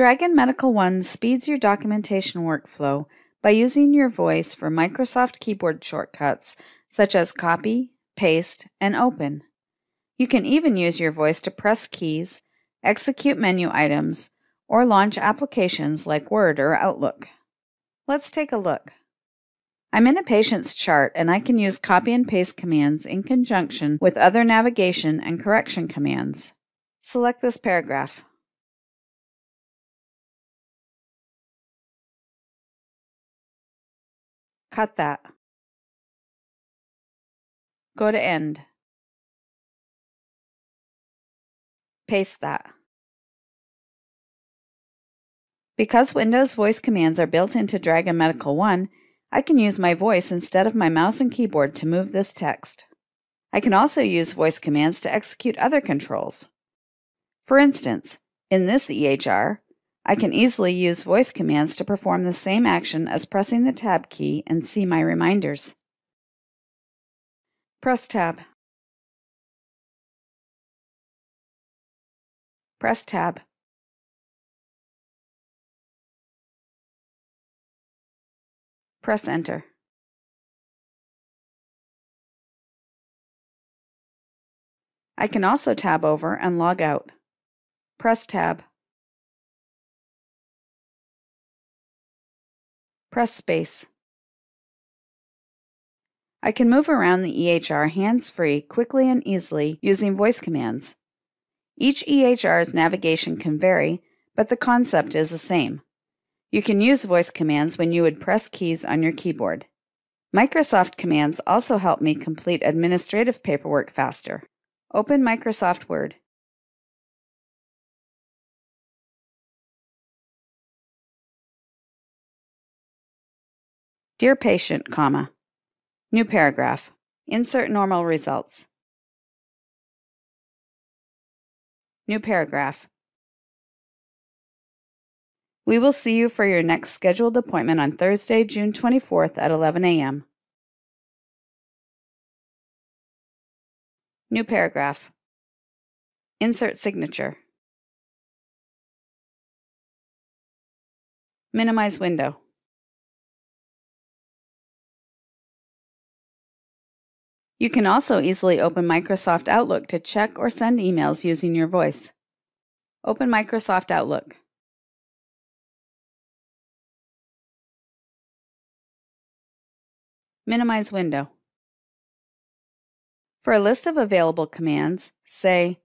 Dragon Medical One speeds your documentation workflow by using your voice for Microsoft keyboard shortcuts such as copy, paste, and open. You can even use your voice to press keys, execute menu items, or launch applications like Word or Outlook. Let's take a look. I'm in a patient's chart and I can use copy and paste commands in conjunction with other navigation and correction commands. Select this paragraph. Cut that. Go to end. Paste that. Because Windows voice commands are built into Dragon Medical One, I can use my voice instead of my mouse and keyboard to move this text. I can also use voice commands to execute other controls. For instance, in this EHR, I can easily use voice commands to perform the same action as pressing the Tab key and see my reminders. Press Tab. Press Tab. Press Enter. I can also tab over and log out. Press Tab. Press Space. I can move around the EHR hands-free quickly and easily using voice commands. Each EHR's navigation can vary, but the concept is the same. You can use voice commands when you would press keys on your keyboard. Microsoft commands also help me complete administrative paperwork faster. Open Microsoft Word. Dear patient, comma. New paragraph. Insert normal results. New paragraph. We will see you for your next scheduled appointment on Thursday, June 24th at 11 a.m. New paragraph. Insert signature. Minimize window. You can also easily open Microsoft Outlook to check or send emails using your voice. Open Microsoft Outlook. Minimize window. For a list of available commands, say,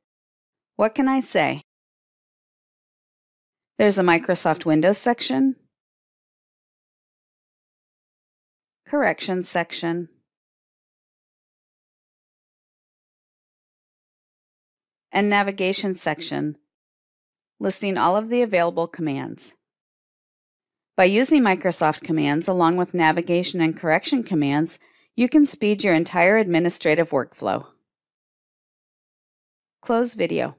What can I say? There's a Microsoft Windows section, Corrections section, and Navigation section, listing all of the available commands. By using Microsoft commands along with navigation and correction commands, you can speed your entire administrative workflow. Close video.